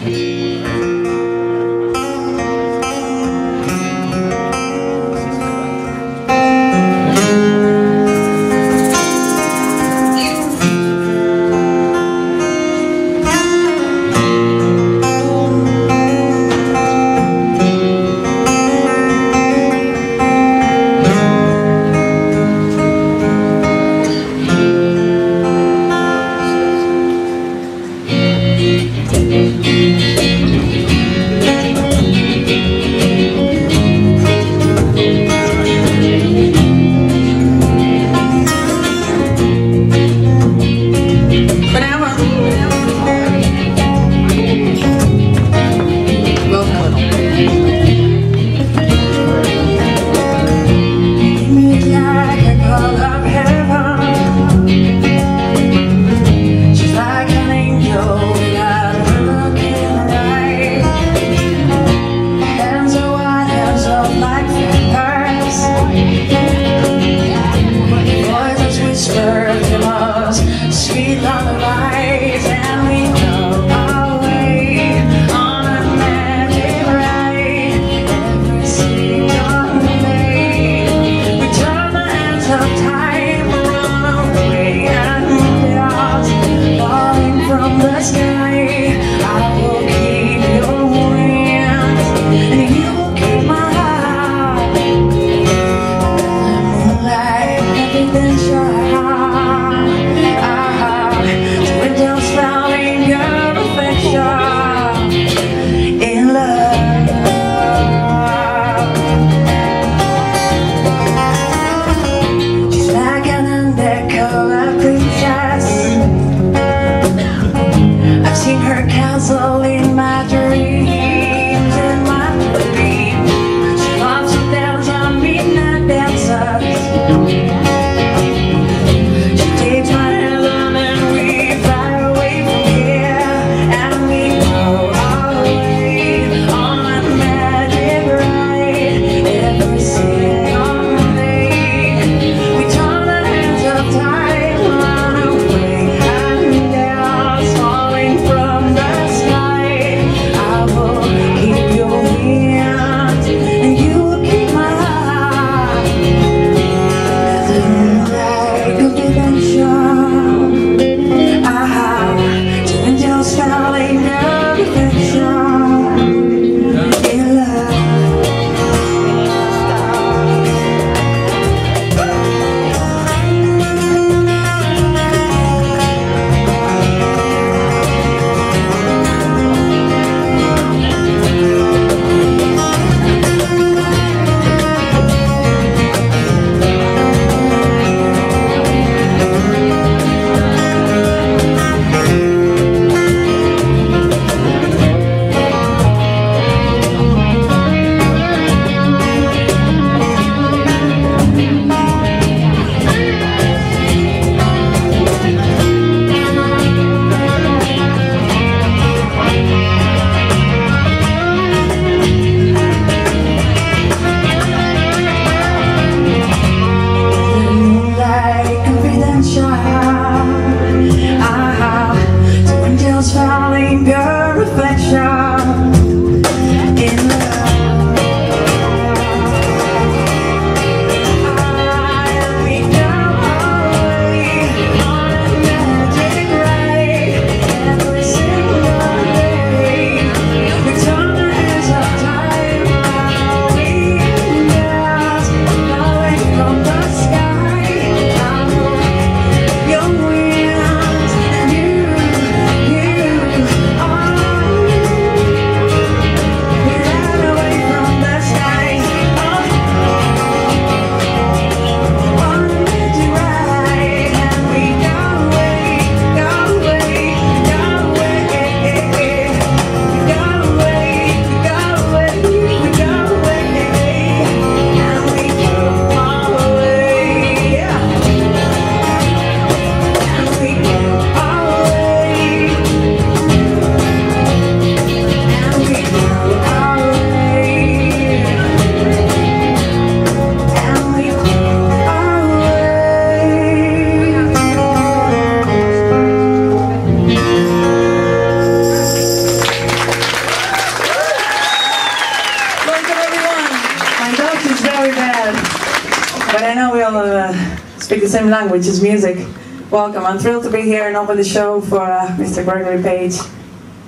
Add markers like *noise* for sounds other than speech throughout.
Thank only matters. We all uh, speak the same language as music. Welcome. I'm thrilled to be here and open the show for uh, Mr. Gregory Page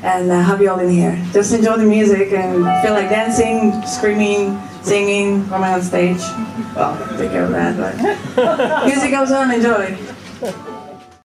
and uh, have you all in here. Just enjoy the music and feel like dancing, screaming, singing, coming on stage. Well, take care of that, but *laughs* music goes on, enjoy.